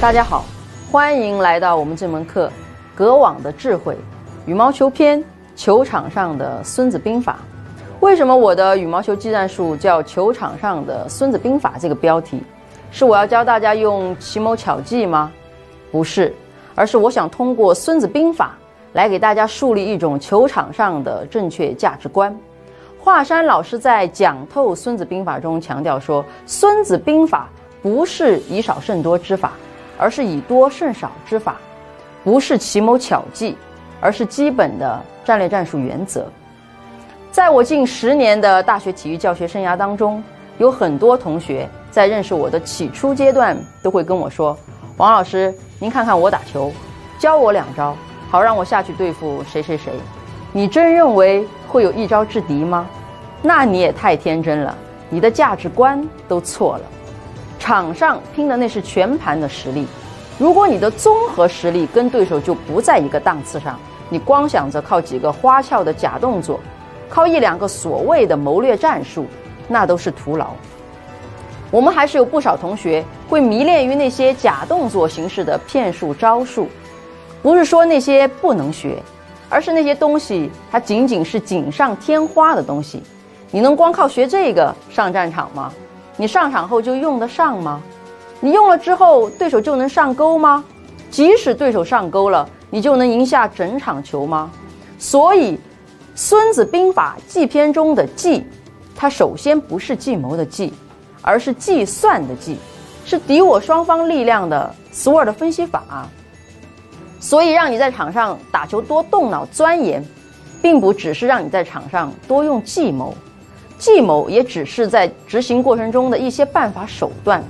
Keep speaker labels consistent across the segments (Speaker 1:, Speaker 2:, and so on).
Speaker 1: 大家好，欢迎来到我们这门课《隔网的智慧》羽毛球篇球场上的孙子兵法。为什么我的羽毛球技战术叫“球场上的孙子兵法”这个标题？是我要教大家用奇谋巧计吗？不是，而是我想通过《孙子兵法》来给大家树立一种球场上的正确价值观。华山老师在讲透《孙子兵法》中强调说，《孙子兵法》不是以少胜多之法。而是以多胜少之法，不是奇谋巧计，而是基本的战略战术原则。在我近十年的大学体育教学生涯当中，有很多同学在认识我的起初阶段，都会跟我说：“王老师，您看看我打球，教我两招，好让我下去对付谁谁谁。”你真认为会有一招制敌吗？那你也太天真了，你的价值观都错了。场上拼的那是全盘的实力，如果你的综合实力跟对手就不在一个档次上，你光想着靠几个花俏的假动作，靠一两个所谓的谋略战术，那都是徒劳。我们还是有不少同学会迷恋于那些假动作形式的骗术招数，不是说那些不能学，而是那些东西它仅仅是锦上添花的东西，你能光靠学这个上战场吗？你上场后就用得上吗？你用了之后，对手就能上钩吗？即使对手上钩了，你就能赢下整场球吗？所以，《孙子兵法·计篇》中的“计”，它首先不是计谋的“计”，而是计算的“计”，是敌我双方力量的 SWOT 分析法。所以，让你在场上打球多动脑钻研，并不只是让你在场上多用计谋。计谋也只是在执行过程中的一些办法手段，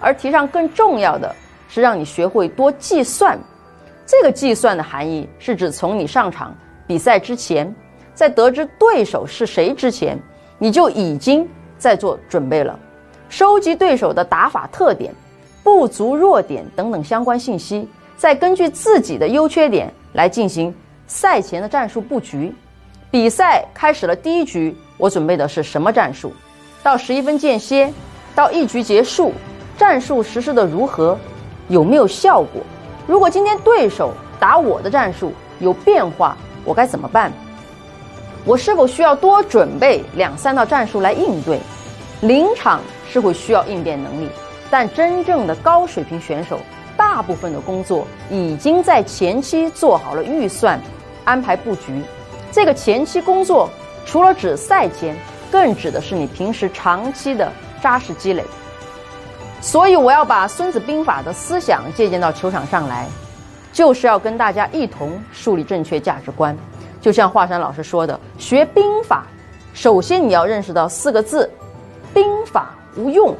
Speaker 1: 而提倡更重要的是让你学会多计算。这个计算的含义是指从你上场比赛之前，在得知对手是谁之前，你就已经在做准备了，收集对手的打法特点、不足弱点等等相关信息，再根据自己的优缺点来进行赛前的战术布局。比赛开始了第一局。我准备的是什么战术？到十一分间歇，到一局结束，战术实施的如何？有没有效果？如果今天对手打我的战术有变化，我该怎么办？我是否需要多准备两三道战术来应对？临场是会需要应变能力，但真正的高水平选手，大部分的工作已经在前期做好了预算、安排布局。这个前期工作。除了指赛前，更指的是你平时长期的扎实积累。所以，我要把《孙子兵法》的思想借鉴到球场上来，就是要跟大家一同树立正确价值观。就像华山老师说的，学兵法，首先你要认识到四个字：兵法无用。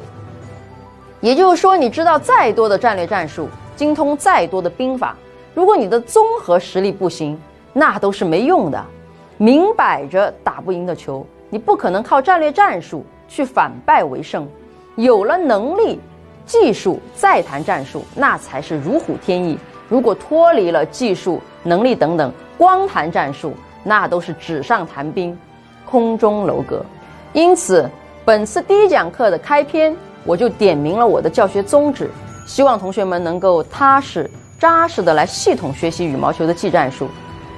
Speaker 1: 也就是说，你知道再多的战略战术，精通再多的兵法，如果你的综合实力不行，那都是没用的。明摆着打不赢的球，你不可能靠战略战术去反败为胜。有了能力、技术再谈战术，那才是如虎添翼。如果脱离了技术、能力等等，光谈战术，那都是纸上谈兵、空中楼阁。因此，本次第一讲课的开篇，我就点明了我的教学宗旨，希望同学们能够踏实、扎实的来系统学习羽毛球的技战术，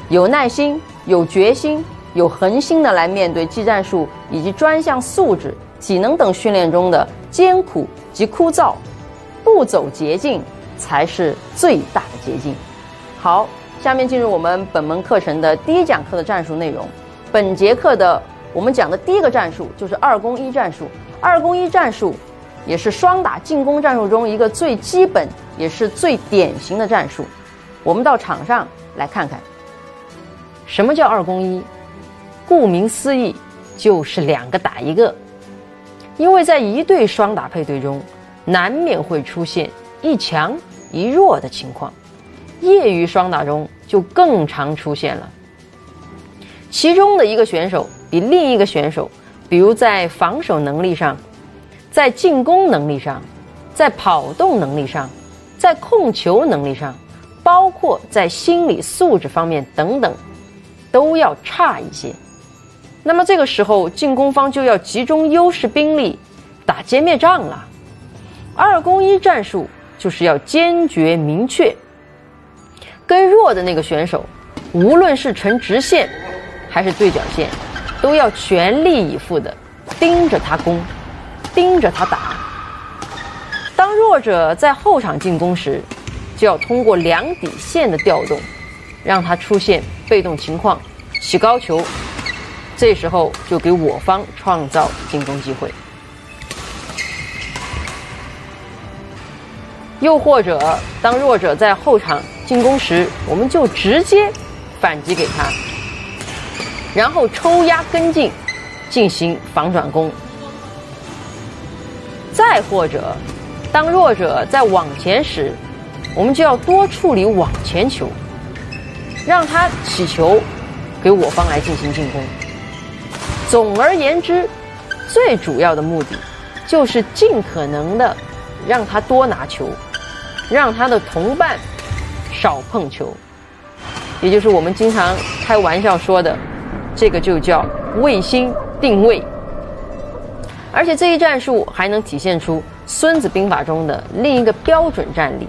Speaker 1: 有耐心。有决心、有恒心的来面对技战术以及专项素质、体能等训练中的艰苦及枯燥，不走捷径才是最大的捷径。好，下面进入我们本门课程的第一讲课的战术内容。本节课的我们讲的第一个战术就是二攻一战术。二攻一战术也是双打进攻战术中一个最基本也是最典型的战术。我们到场上来看看。什么叫二攻一？顾名思义，就是两个打一个。因为在一对双打配对中，难免会出现一强一弱的情况，业余双打中就更常出现了。其中的一个选手比另一个选手，比如在防守能力上，在进攻能力上，在跑动能力上，在控球能力上，包括在心理素质方面等等。都要差一些，那么这个时候进攻方就要集中优势兵力打歼灭战了。二攻一战术就是要坚决明确，跟弱的那个选手，无论是呈直线还是对角线，都要全力以赴的盯着他攻，盯着他打。当弱者在后场进攻时，就要通过两底线的调动，让他出现被动情况，起高球，这时候就给我方创造进攻机会。又或者，当弱者在后场进攻时，我们就直接反击给他，然后抽压跟进，进行防转攻。再或者，当弱者在往前时，我们就要多处理往前球，让他起球给我方来进行进攻。总而言之，最主要的目的就是尽可能的让他多拿球。让他的同伴少碰球，也就是我们经常开玩笑说的，这个就叫卫星定位。而且这一战术还能体现出《孙子兵法》中的另一个标准战例，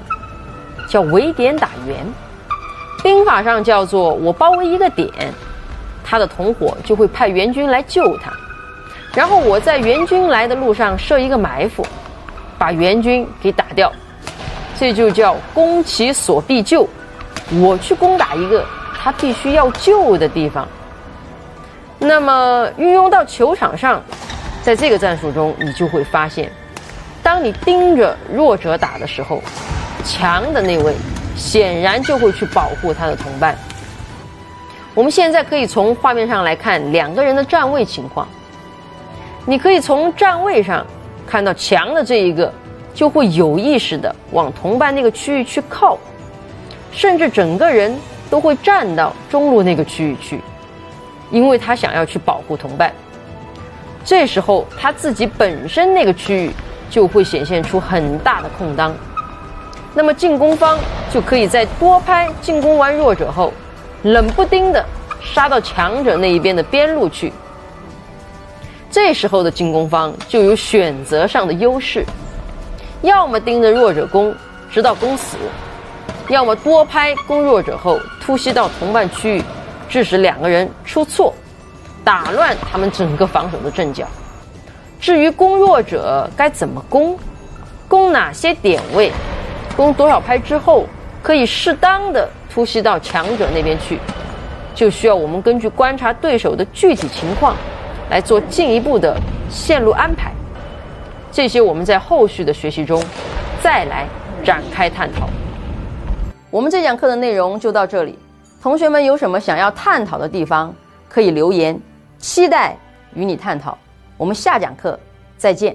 Speaker 1: 叫围点打援。兵法上叫做我包围一个点，他的同伙就会派援军来救他，然后我在援军来的路上设一个埋伏，把援军给打掉。这就叫攻其所必救，我去攻打一个他必须要救的地方。那么运用到球场上，在这个战术中，你就会发现，当你盯着弱者打的时候，强的那位显然就会去保护他的同伴。我们现在可以从画面上来看两个人的站位情况，你可以从站位上看到强的这一个。就会有意识的往同伴那个区域去靠，甚至整个人都会站到中路那个区域去，因为他想要去保护同伴。这时候他自己本身那个区域就会显现出很大的空当，那么进攻方就可以在多拍进攻完弱者后，冷不丁的杀到强者那一边的边路去。这时候的进攻方就有选择上的优势。要么盯着弱者攻，直到攻死；要么多拍攻弱者后突袭到同伴区域，致使两个人出错，打乱他们整个防守的阵脚。至于攻弱者该怎么攻，攻哪些点位，攻多少拍之后可以适当的突袭到强者那边去，就需要我们根据观察对手的具体情况，来做进一步的线路安排。这些我们在后续的学习中再来展开探讨。我们这讲课的内容就到这里，同学们有什么想要探讨的地方可以留言，期待与你探讨。我们下讲课再见。